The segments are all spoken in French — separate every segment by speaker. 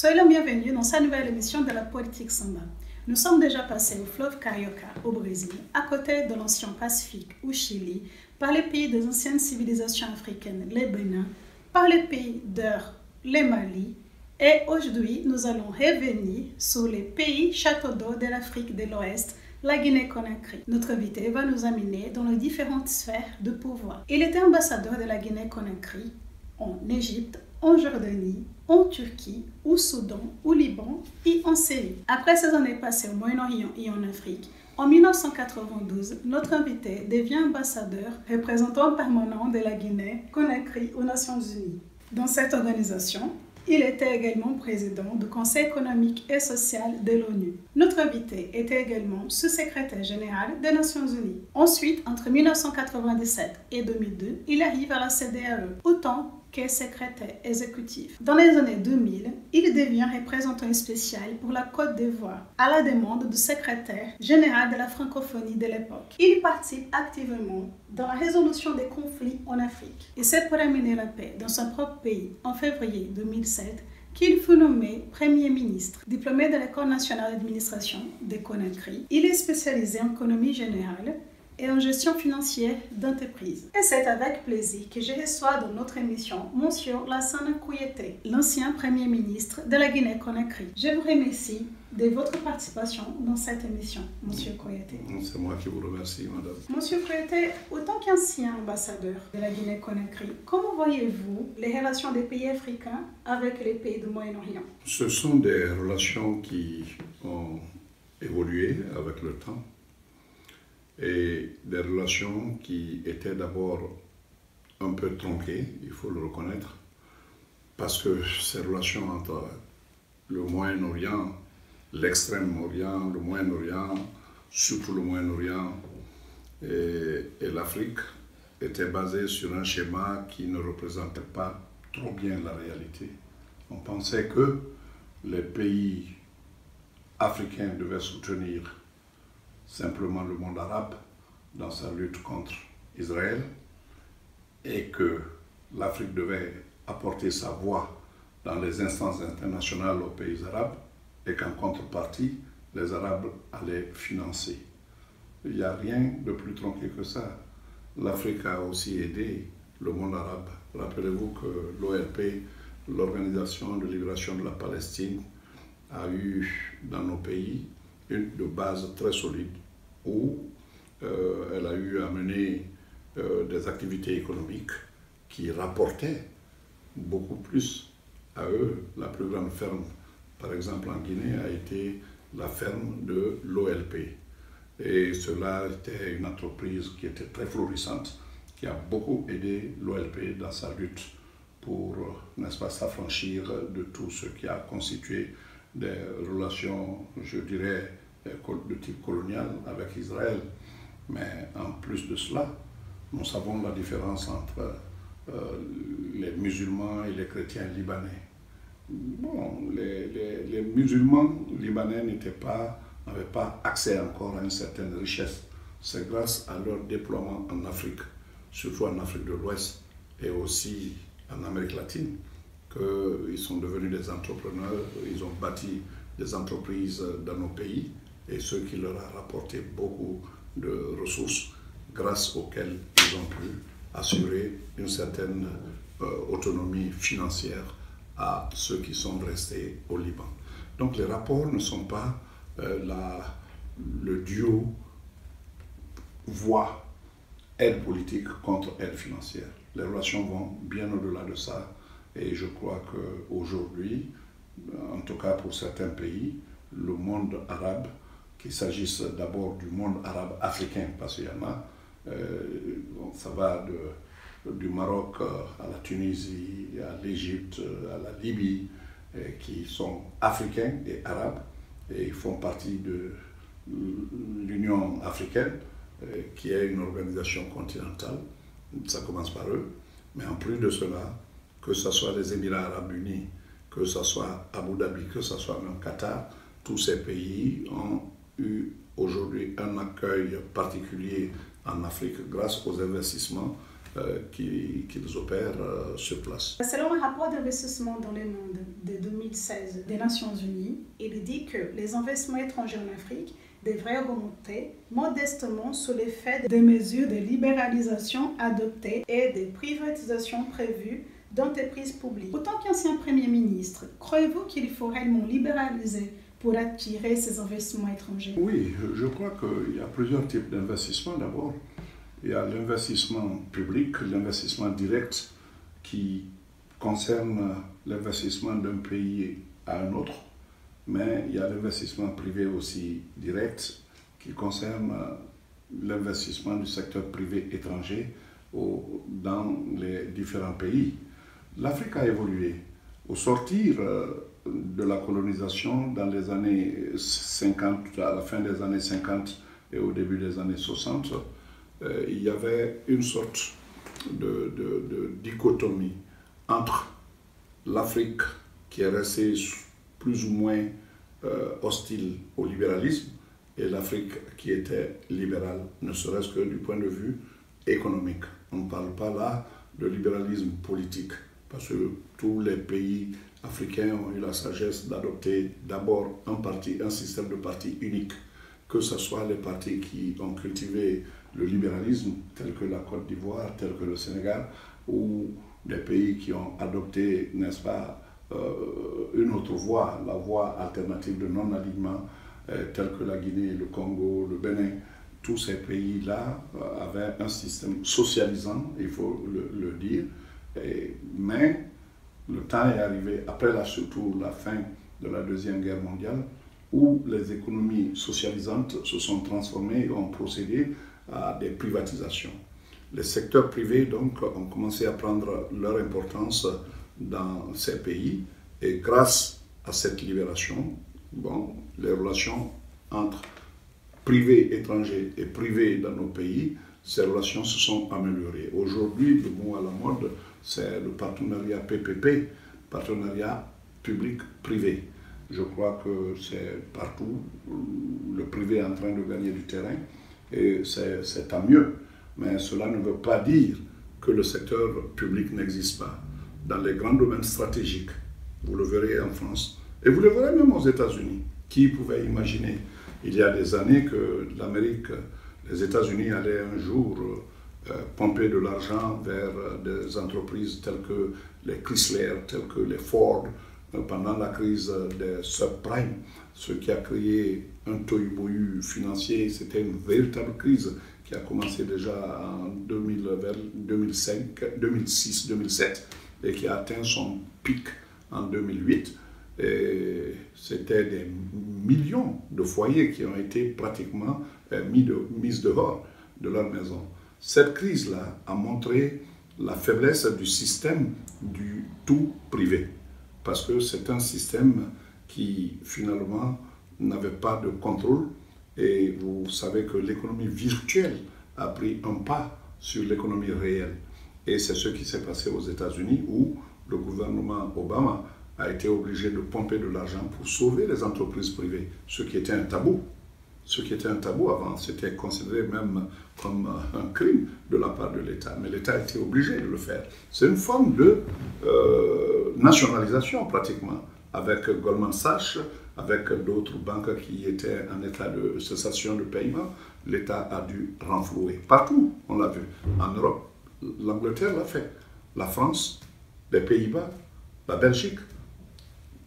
Speaker 1: Soyez le bienvenu dans sa nouvelle émission de la politique Samba. Nous sommes déjà passés au fleuve Carioca au Brésil, à côté de l'ancien Pacifique au Chili, par les pays des anciennes civilisations africaines, les Bénin, par les pays d'Eur, les Mali, et aujourd'hui nous allons revenir sur les pays châteaux d'eau de l'Afrique de l'Ouest, la Guinée-Conakry. Notre invité va nous amener dans les différentes sphères de pouvoir. Il était ambassadeur de la Guinée-Conakry en Égypte, en Jordanie, en Turquie, au Soudan, au Liban et en Syrie. Après ces années passées au Moyen-Orient et en Afrique, en 1992, notre invité devient ambassadeur, représentant permanent de la Guinée-Conakry aux Nations Unies. Dans cette organisation, il était également président du Conseil économique et social de l'ONU. Notre invité était également sous-secrétaire général des Nations Unies. Ensuite, entre 1997 et 2002, il arrive à la CDAE, autant qu'est secrétaire exécutif. Dans les années 2000, il devient représentant spécial pour la Côte d'Ivoire à la demande du secrétaire général de la francophonie de l'époque. Il participe activement dans la résolution des conflits en Afrique et c'est pour amener la paix dans son propre pays en février 2007 qu'il fut nommé Premier ministre. Diplômé de l'École nationale d'administration de Conakry, il est spécialisé en économie générale et en gestion financière d'entreprise. Et c'est avec plaisir que je reçois dans notre émission Monsieur Lassana Kouyeté, l'ancien Premier ministre de la Guinée-Conakry. Je vous remercie de votre participation dans cette émission, Monsieur Kouyeté.
Speaker 2: C'est moi qui vous remercie, Madame.
Speaker 1: Monsieur Kouyeté, autant qu'ancien ambassadeur de la Guinée-Conakry, comment voyez-vous les relations des pays africains avec les pays du Moyen-Orient?
Speaker 2: Ce sont des relations qui ont évolué avec le temps et des relations qui étaient d'abord un peu tronquées, il faut le reconnaître, parce que ces relations entre le Moyen-Orient, l'extrême-orient, le Moyen-Orient, surtout le Moyen-Orient et, et l'Afrique, étaient basées sur un schéma qui ne représentait pas trop bien la réalité. On pensait que les pays africains devaient soutenir simplement le monde arabe dans sa lutte contre Israël et que l'Afrique devait apporter sa voix dans les instances internationales aux pays arabes et qu'en contrepartie, les Arabes allaient financer. Il n'y a rien de plus tronqué que ça. L'Afrique a aussi aidé le monde arabe. Rappelez-vous que l'OLP, l'Organisation de libération de la Palestine, a eu dans nos pays une base très solide où euh, elle a eu à mener euh, des activités économiques qui rapportaient beaucoup plus à eux. La plus grande ferme, par exemple en Guinée, a été la ferme de l'OLP. Et cela était une entreprise qui était très florissante, qui a beaucoup aidé l'OLP dans sa lutte pour, n'est-ce pas, s'affranchir de tout ce qui a constitué des relations, je dirais, de type colonial avec Israël. Mais en plus de cela, nous savons la différence entre euh, les musulmans et les chrétiens libanais. Bon, les, les, les musulmans libanais n'étaient pas, n'avaient pas accès encore à une certaine richesse. C'est grâce à leur déploiement en Afrique, surtout en Afrique de l'Ouest et aussi en Amérique latine, qu'ils sont devenus des entrepreneurs, ils ont bâti des entreprises dans nos pays et ce qui leur a rapporté beaucoup de ressources grâce auxquelles ils ont pu assurer une certaine euh, autonomie financière à ceux qui sont restés au Liban. Donc les rapports ne sont pas euh, la, le duo voix aide politique contre aide financière. Les relations vont bien au-delà de ça et je crois qu'aujourd'hui, en tout cas pour certains pays, le monde arabe qu'il s'agisse d'abord du monde arabe africain, parce qu'il y en a, euh, ça va de, du Maroc à la Tunisie, à l'Égypte, à la Libye, qui sont africains et arabes, et ils font partie de l'Union africaine, qui est une organisation continentale. Ça commence par eux. Mais en plus de cela, que ce soit les Émirats arabes unis, que ce soit Abu Dhabi, que ce soit même Qatar, tous ces pays ont eu aujourd'hui un accueil particulier en Afrique grâce aux investissements euh, qu'ils opèrent euh, sur place.
Speaker 1: Selon un rapport d'investissement dans le monde de 2016 des Nations Unies, il dit que les investissements étrangers en Afrique devraient augmenter modestement sous l'effet des mesures de libéralisation adoptées et des privatisations prévues d'entreprises publiques. Autant qu'ancien Premier ministre, croyez-vous qu'il faut réellement libéraliser pour attirer ces investissements étrangers
Speaker 2: Oui, je crois qu'il y a plusieurs types d'investissements. D'abord, il y a l'investissement public, l'investissement direct qui concerne l'investissement d'un pays à un autre, mais il y a l'investissement privé aussi direct qui concerne l'investissement du secteur privé étranger dans les différents pays. L'Afrique a évolué. Au sortir euh, de la colonisation dans les années 50, à la fin des années 50 et au début des années 60, euh, il y avait une sorte de, dichotomie entre l'Afrique qui est restée plus ou moins euh, hostile au libéralisme et l'Afrique qui était libérale, ne serait-ce que du point de vue économique. On ne parle pas là de libéralisme politique, parce que tous les pays africains ont eu la sagesse d'adopter d'abord un parti, un système de parti unique, que ce soit les partis qui ont cultivé le libéralisme, tels que la Côte d'Ivoire, tels que le Sénégal, ou des pays qui ont adopté, n'est-ce pas, euh, une autre voie, la voie alternative de non-alignement, euh, que la Guinée, le Congo, le Bénin. Tous ces pays-là euh, avaient un système socialisant, il faut le, dire, mais le temps est arrivé, après la, surtout la fin de la Deuxième Guerre mondiale, où les économies socialisantes se sont transformées et ont procédé à des privatisations. Les secteurs privés, donc, ont commencé à prendre leur importance dans ces pays et grâce à cette libération, bon, les relations entre privés étrangers et privés dans nos pays, ces relations se sont améliorées. Aujourd'hui, le mot à la mode, c'est le partenariat PPP, partenariat public-privé. Je crois que c'est partout, le privé est en train de gagner du terrain et c'est tant mieux. Mais cela ne veut pas dire que le secteur public n'existe pas. Dans les grands domaines stratégiques, vous le verrez en France et vous le verrez même aux États-Unis. Qui pouvait imaginer il y a des années que l'Amérique, les États-Unis allaient un jour euh, pomper de l'argent vers des entreprises telles que les Chrysler, telles que les Ford, euh, pendant la crise des subprimes, ce qui a créé un tohu financier. C'était une véritable crise qui a commencé déjà en 2005, 2006, 2007 et qui a atteint son pic en 2008. Et c'était des millions de foyers qui ont été pratiquement euh, mis, de, mis dehors de leur maison. Cette crise-là a montré la faiblesse du système du tout privé, parce que c'est un système qui finalement n'avait pas de contrôle, et vous savez que l'économie virtuelle a pris un pas sur l'économie réelle. Et c'est ce qui s'est passé aux États-Unis où le gouvernement Obama a été obligé de pomper de l'argent pour sauver les entreprises privées, ce qui était un tabou. Ce qui était un tabou avant, c'était considéré même comme un crime de la part de l'État. Mais l'État été obligé de le faire. C'est une forme de euh, nationalisation pratiquement, avec Goldman Sachs, avec d'autres banques qui étaient en état de cessation de paiement. L'État a dû renflouer. Partout, on l'a vu. En Europe, l'Angleterre l'a fait. La France, les Pays-Bas, la Belgique.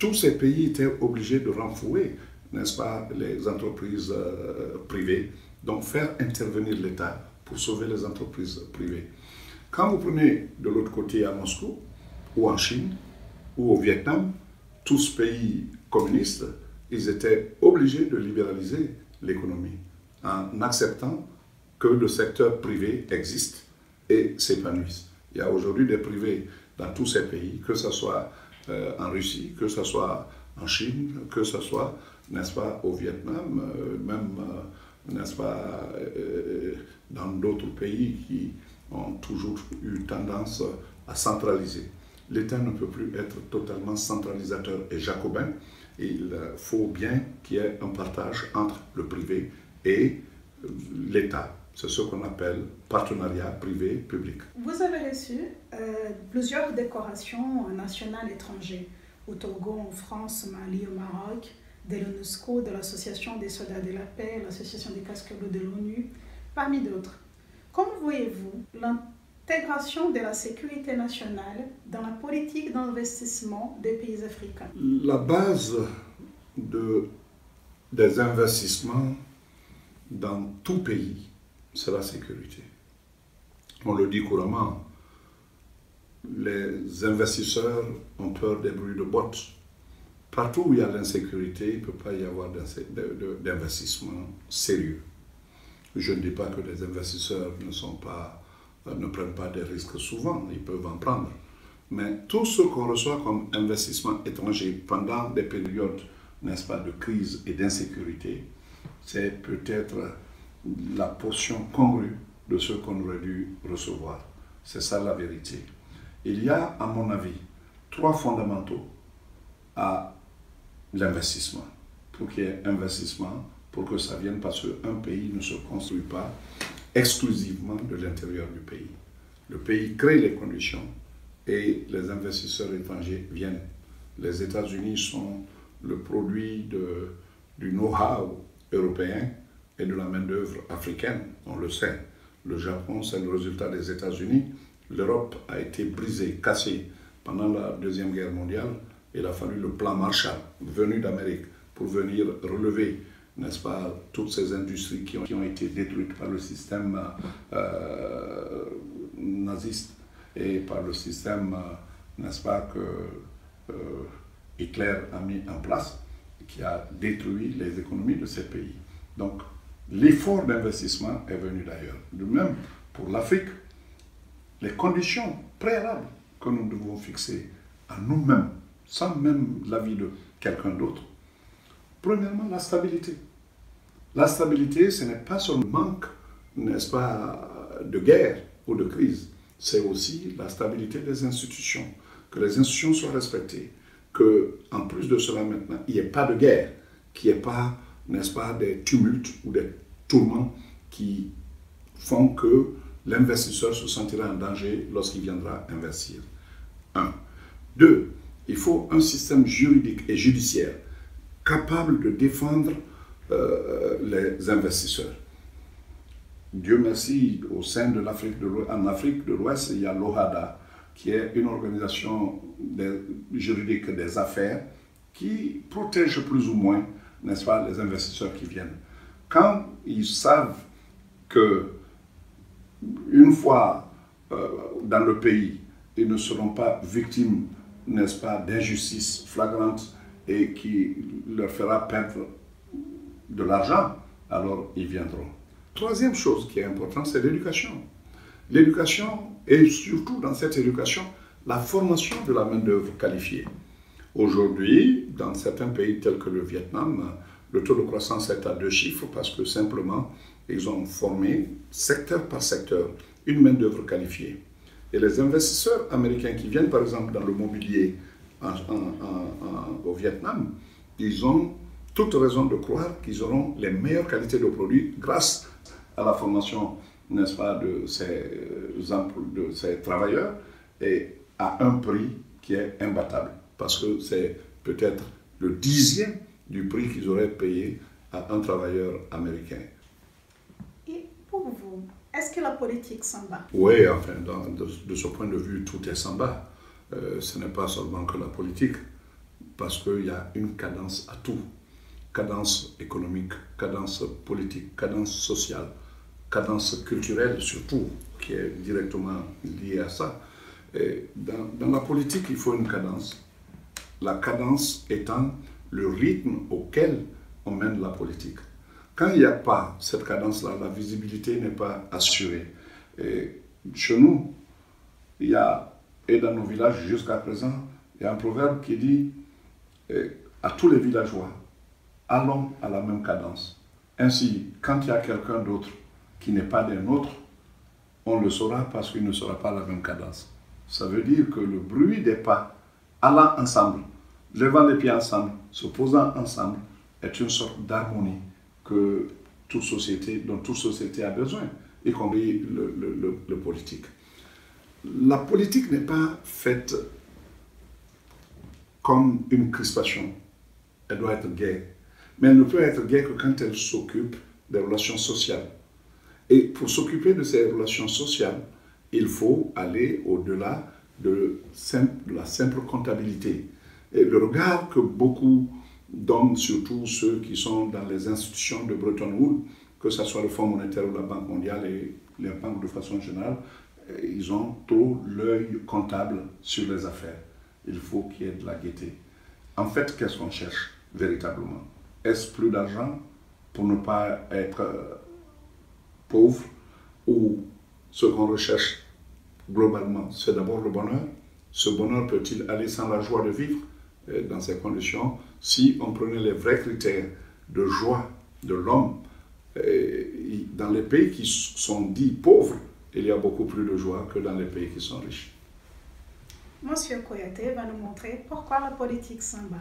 Speaker 2: Tous ces pays étaient obligés de renflouer, n'est-ce pas, les entreprises euh, privées. Donc faire intervenir l'État pour sauver les entreprises privées. Quand vous prenez de l'autre côté à Moscou, ou en Chine, ou au Vietnam, tous pays communistes, ils étaient obligés de libéraliser l'économie en acceptant que le secteur privé existe et s'épanouisse. Il y a aujourd'hui des privés dans tous ces pays, que ce soit euh, en Russie, que ce soit en Chine, que ce soit, n'est-ce pas, au Vietnam, euh, même, euh, n'est-ce pas, dans d'autres pays qui ont toujours eu tendance à centraliser. L'État ne peut plus être totalement centralisateur et jacobin. Il faut bien qu'il y ait un partage entre le privé et l'État. C'est ce qu'on appelle partenariat privé-public.
Speaker 1: Vous avez reçu euh, plusieurs décorations nationales étrangères. au Togo, en France, au Mali, au Maroc, de l'UNESCO, de l'Association des soldats de la paix, l'Association des casques bleus de l'ONU, parmi d'autres. Comment voyez-vous l'intégration de la sécurité nationale dans la politique d'investissement des pays africains?
Speaker 2: La base de, des investissements dans tout pays, c'est la sécurité. On le dit couramment, les investisseurs ont peur des bruits de bottes. Partout où il y a l'insécurité, il ne peut pas y avoir d'investissement sérieux. Je ne dis pas que les investisseurs pas, ne prennent pas des risques souvent, ils peuvent en prendre. Mais tout ce qu'on reçoit comme investissement étranger pendant des périodes, n'est-ce pas, de crise et d'insécurité, c'est peut-être la portion congrue de ce qu'on aurait dû recevoir. C'est ça la vérité. Il y a, à mon avis, trois fondamentaux à l'investissement. Pour qu'il y ait investissement, pour que ça vienne, parce qu'un pays ne se construit pas exclusivement de l'intérieur du pays. Le pays crée les conditions et les investisseurs étrangers viennent. Les États-Unis sont le produit du know-how européen et de la main-d'œuvre africaine, on le sait. Le Japon, c'est le résultat des États-Unis. L'Europe a été brisée, cassée pendant la Deuxième Guerre mondiale. Il a fallu le plan Marshall, venu d'Amérique, pour venir relever, n'est-ce pas, toutes ces industries qui ont, été détruites par le système euh, naziste et par le système, n'est-ce pas, que euh, Hitler a mis en place, qui a détruit les économies de ces pays. Donc, l'effort d'investissement est venu d'ailleurs. De même, pour l'Afrique, les conditions préalables que nous devons fixer à nous-mêmes, sans même l'avis de quelqu'un d'autre. Premièrement, la stabilité. La stabilité, ce n'est pas seulement manque, n'est-ce pas, de guerre ou de crise, c'est aussi la stabilité des institutions, que les institutions soient respectées, que en plus de cela maintenant, il n'y ait pas de guerre, qu'il n'y ait pas, n'est-ce pas, des tumultes ou des tourments qui font que l'investisseur se sentira en danger lorsqu'il viendra investir. Un. Deux, il faut un système juridique et judiciaire capable de défendre euh, les investisseurs. Dieu merci, au sein de l'Afrique en Afrique de l'Ouest, il y a l'OHADA, qui est une organisation juridique des affaires qui protège plus ou moins, les investisseurs qui viennent. Quand ils savent que une fois euh, dans le pays, ils ne seront pas victimes, n'est-ce pas, d'injustices flagrantes et qui leur fera perdre de l'argent, alors ils viendront. Troisième chose qui est importante, c'est l'éducation. L'éducation, et surtout dans cette éducation, la formation de la main-d'œuvre qualifiée. Aujourd'hui, dans certains pays tels que le Vietnam, le taux de croissance est à deux chiffres parce que simplement, ils ont formé secteur par secteur une main-d'œuvre qualifiée. Et les investisseurs américains qui viennent, par exemple, dans le mobilier au Vietnam, ils ont toute raison de croire qu'ils auront les meilleures qualités de produits grâce à la formation, n'est-ce pas, de ces, de ces travailleurs et à un prix qui est imbattable. Parce que c'est peut-être le dixième du prix qu'ils auraient payé à un travailleur américain.
Speaker 1: Et pour vous, est-ce que la politique s'en bat
Speaker 2: Oui, enfin, de, ce point de vue, tout est s'en bat. Euh, ce n'est pas seulement que la politique, parce qu'il y a une cadence à tout. Cadence économique, cadence politique, cadence sociale, cadence culturelle surtout, qui est directement liée à ça. Dans, dans la politique, il faut une cadence. La cadence étant le rythme auquel on mène la politique. Quand il n'y a pas cette cadence-là, la visibilité n'est pas assurée. Et chez nous, il y a, et dans nos villages jusqu'à présent, il y a un proverbe qui dit eh, à tous les villageois, allons à la même cadence. Ainsi, quand il y a quelqu'un d'autre qui n'est pas des nôtres, on le saura parce qu'il ne sera pas à la même cadence. Ça veut dire que le bruit des pas allant ensemble, levant les pieds ensemble, se posant ensemble, est une sorte d'harmonie que toute société, dont toute société a besoin, y compris le, politique. La politique n'est pas faite comme une crispation. Elle doit être gaie. Mais elle ne peut être gaie que quand elle s'occupe des relations sociales. Et pour s'occuper de ces relations sociales, il faut aller au-delà de, la simple comptabilité. Et le regard que beaucoup donnent, surtout ceux qui sont dans les institutions de Bretton Woods, que ce soit le Fonds monétaire ou la Banque mondiale et les banques de façon générale, ils ont trop l'œil comptable sur les affaires. Il faut qu'il y ait de la gaieté. En fait, qu'est-ce qu'on cherche véritablement? Est-ce plus d'argent pour ne pas être euh, pauvre ou ce qu'on recherche globalement, c'est d'abord le bonheur? Ce bonheur peut-il aller sans la joie de vivre? Dans ces conditions Si on prenait les vrais critères de joie de l'homme, euh, dans les pays qui sont dits pauvres, il y a beaucoup plus de joie que dans les pays qui sont riches.
Speaker 1: Monsieur Koyate va nous montrer pourquoi la politique s'en bat.